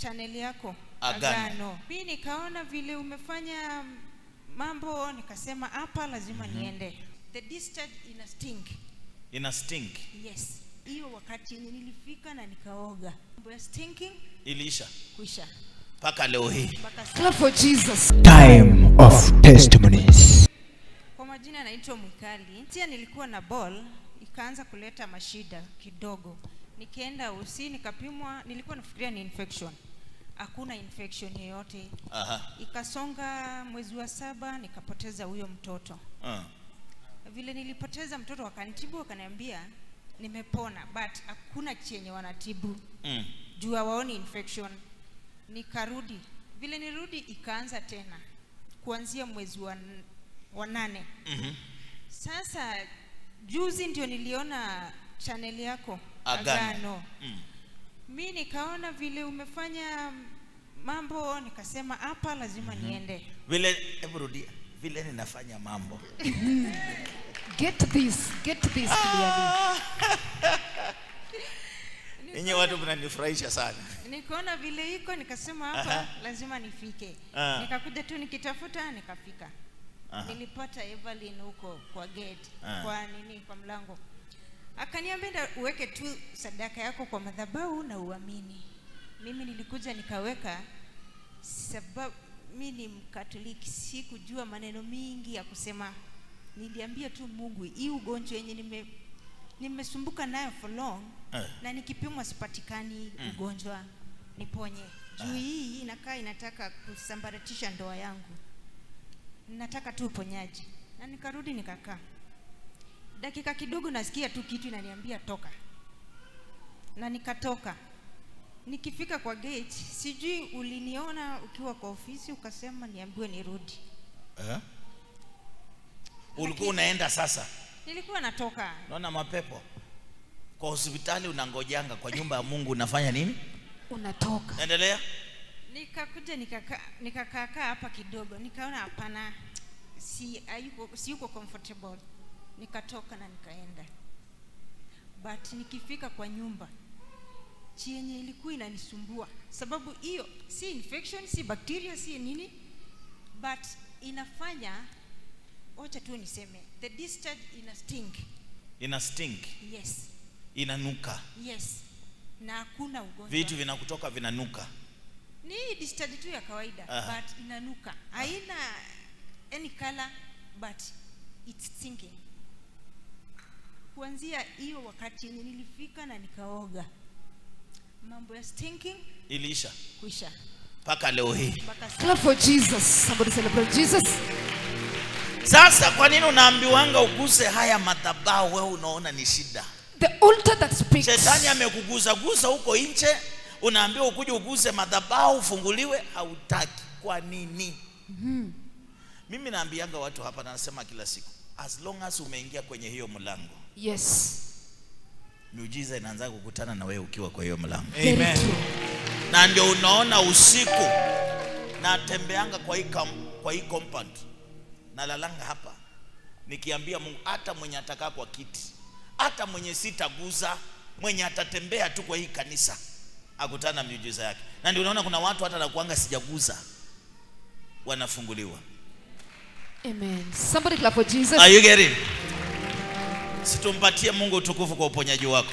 channel yako? Agano. mimi nikaona vile umefanya mambo nikasema hapa lazima mm -hmm. niende. The discharge ina stink. Ina stink. Yes. Hiyo wakati yenye nilifika na nikaoga. Mambo ya stinking iliisha. kuisha. Mpaka leo hii. Clap for Jesus. Time of testimonies. kwa majina naitwa mwikali. Tia nilikuwa na ball ikaanza kuleta mashida kidogo. Nikaenda usi nikapimwa nilikuwa nafikiria ni infection hakuna infection yoyote Aha. ikasonga mwezi wa saba nikapoteza huyo mtoto Aha. vile nilipoteza mtoto wakanitibu wakaniambia nimepona but hakuna chenye wanatibu Mm. juu hawaoni infection nikarudi vile nirudi ikaanza tena kuanzia mwezi wa, wa nane Mm -hmm. sasa juzi ndio niliona chaneli yako Agano. Agano. Mm. Mi nikaona vile umefanya mambo nikasema hapa lazima mm -hmm. niende vile hebu rudia vile ninafanya mambo Get this. Get this clearly. Ninyi watu mnanifurahisha sana nikaona vile iko nikasema hapa Aha. lazima nifike Ah. nikakuja tu nikitafuta nikafika Aha. nilipata Evelyn huko kwa gate Ah. kwa nini kwa mlango akaniambia "Enda uweke tu sadaka yako kwa madhabahu na uamini. Mimi nilikuja nikaweka sababu mi ni mkatoliki sikujua maneno mingi ya kusema. Niliambia tu mungu hii ugonjwa yenye nime nimesumbuka nayo for long Eh. na nikipimwa sipatikani mm, ugonjwa. Niponye. Juu hii inakaa inataka kusambaratisha ndoa yangu. Nataka tu uponyaji. Na nikarudi nikakaa dakika kidogo nasikia tu kitu inaniambia toka. Na nikatoka. Nikifika kwa gate sijui uliniona ukiwa kwa ofisi ukasema niambiwe nirudi. Eh? ulikuwa unaenda sasa? nilikuwa natoka. Naona mapepo. Kwa hospitali unangojanga kwa nyumba ya mungu unafanya nini? Unatoka. endelea. Nikakuja nikakakaa nika hapa kidogo. Nikaona hapana si hayuko si yuko comfortable nikatoka na nikaenda. But nikifika kwa nyumba chenye ilikuwa inanisumbua. Sababu hiyo si infection si bacteria si nini but inafanya wacha tu niseme the discharge ina sting, ina sting, yes. Inanuka. Yes. Na hakuna ugonjwa. Vitu vinakutoka vinanuka. Ni discharge tu ya kawaida Aha. but inanuka. Haina any color but it's stinking kuanzia hiyo wakati yenye nilifika na nikaoga. Mambo ya stinking iliisha. kuisha. Mpaka leo hii. Clap for Jesus. Somebody celebrate Jesus. sasa kwa nini unaambiwanga uguse haya madhabahu? Wewe unaona ni shida. The altar that speaks. shetani amekugusagusa huko nje. Unaambiwa ukuje uguse madhabahu ufunguliwe hautaki. Kwa nini? Mimi naambianga watu hapa na nasema kila siku as long as umeingia kwenye hiyo mlango Yes. miujiza inaanza kukutana na wewe ukiwa kwa hiyo mlango. Amen. Na ndio unaona usiku natembeanga kwa hii, kwa hii compound nalalanga hapa nikiambia mungu hata mwenye atakaa kwa kiti hata mwenye sitaguza mwenye atatembea tu kwa hii kanisa akutana na miujiza yake. Na ndio unaona kuna watu hata nakuanga sijaguza wanafunguliwa Amen. Somebody clap for Jesus. Are you getting? Situmpatie Mungu utukufu kwa uponyaji wako.